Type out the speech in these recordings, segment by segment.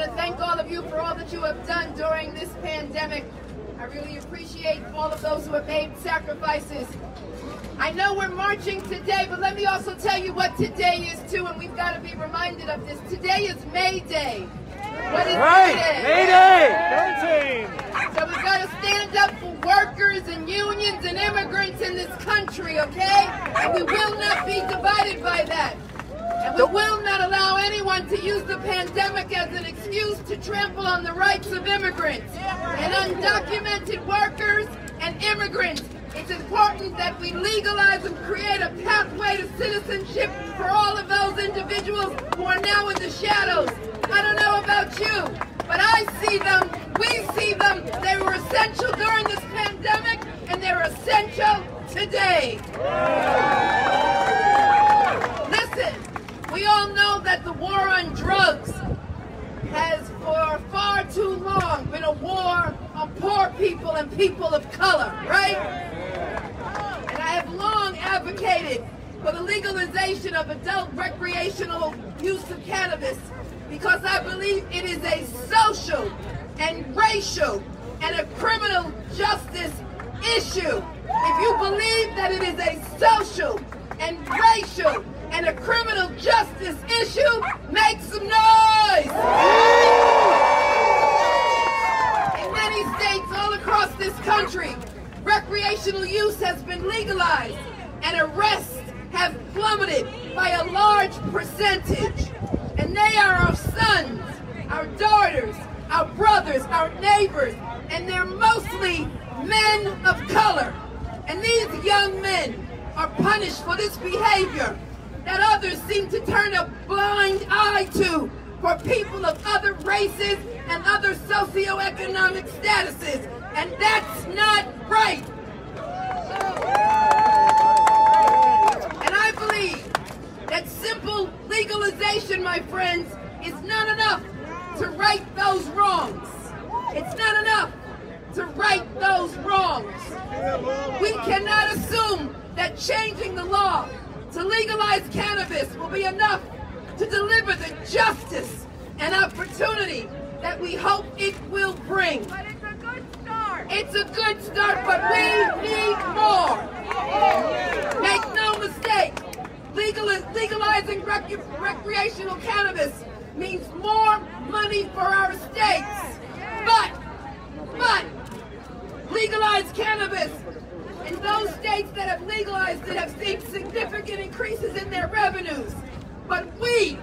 want to thank all of you for all that you have done during this pandemic. I really appreciate all of those who have made sacrifices. I know we're marching today, but let me also tell you what today is too, and we've got to be reminded of this. Today is May Day. What is Right, May Day? Mayday! So we've got to stand up for workers and unions and immigrants in this country, okay? And we will not be divided by that. And we will not allow anyone to use the pandemic as an excuse to trample on the rights of immigrants and undocumented workers and immigrants. It's important that we legalize and create a pathway to citizenship for all of those individuals who are now in the shadows. I don't know about you, but I see them, we see them. They were essential during this pandemic, and they're essential today. Listen, we all know that the war on drugs has for far too long been a war on poor people and people of color, right? And I have long advocated for the legalization of adult recreational use of cannabis because I believe it is a social and racial and a criminal justice issue. If you believe that it is a social and racial and a criminal justice issue, make some noise! In many states all across this country, recreational use has been legalized and arrests have plummeted by a large percentage. And they are our sons, our daughters, our brothers, our neighbors, and they're mostly men of color. And these young men are punished for this behavior that others seem to turn a blind eye to for people of other races and other socioeconomic statuses. And that's not right. And I believe that simple legalization, my friends, is not enough to right those wrongs. It's not enough to right those wrongs. We cannot assume that changing the law to legalize cannabis will be enough to deliver the justice and opportunity that we hope it will bring. It's a good start. But we need more. Make no mistake, legal, legalizing rec- recreational cannabis means more money for our states. But, but, legalized cannabis in those states that have legalized it have seen significant increases in their revenues. But we,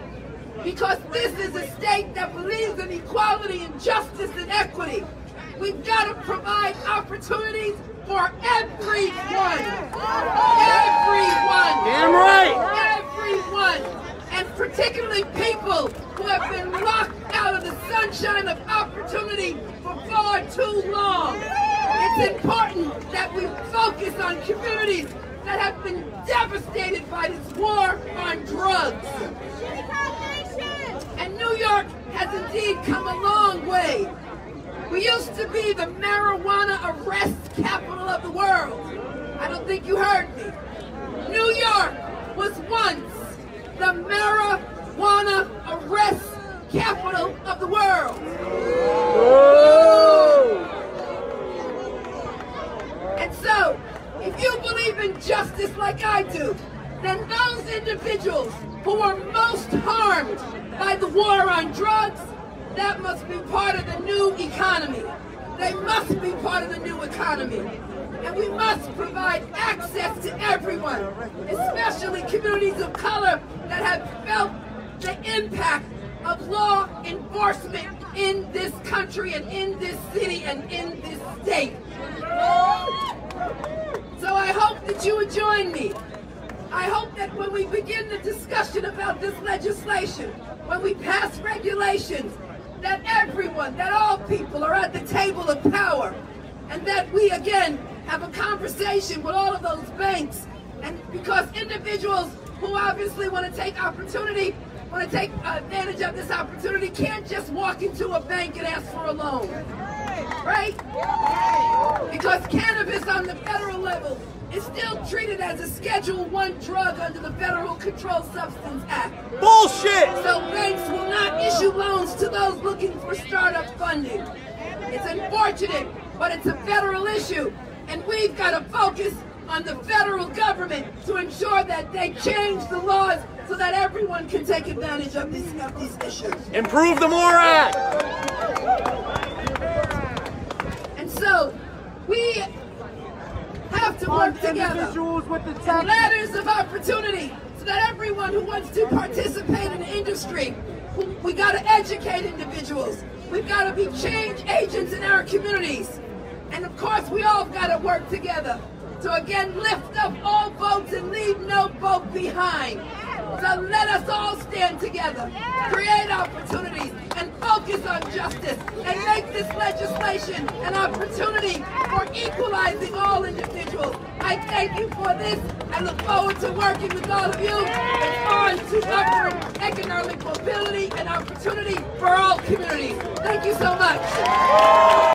because this is a state that believes in equality and justice and equity, we've got to provide opportunities for everyone. Everyone. Damn right! Everyone. And particularly people who have been locked out of the sunshine of opportunity for far too long. It's important that we focus on communities that have been devastated by this war on drugs. And New York has indeed come a long way. We used to be the marijuana arrest capital of the world. I don't think you heard me. New York was once the marijuana arrest capital of the world. And so, if you believe in justice like I do, then those individuals who are most harmed by the war on drugs, that must be part of the new economy. They must be part of the new economy. And we must provide access to everyone, especially communities of color that have felt the impact of law enforcement in this country and in this city and in this state. So I hope that you would join me. I hope that when we begin the discussion about this legislation, when we pass regulations, that everyone, that all people are at the table of power, and that we again have a conversation with all of those banks, and because individuals who obviously want to take opportunity, want to take advantage of this opportunity, can't just walk into a bank and ask for a loan, right? Because cannabis on the federal level is still treated as a Schedule One drug under the Federal Controlled Substance Act. Bullshit! So banks will not issue loans to those looking for startup funding. It's unfortunate, but it's a federal issue, and we've got to focus on the federal government to ensure that they change the laws so that everyone can take advantage of these, of these issues. Improve the MORE Act! And so, we have to work together. Individuals with the tax ladders of opportunity so that everyone who wants to participate in the industry, we got to educate individuals. We've got to be change agents in our communities. And of course, we all got to work together to again lift up all boats and leave no boat behind. So let us all stand together, create opportunities, and focus on justice, and make this legislation an opportunity for equalizing all individuals. I thank you for this. I look forward to working with all of you on to upward economic mobility and opportunity for all communities. Thank you so much.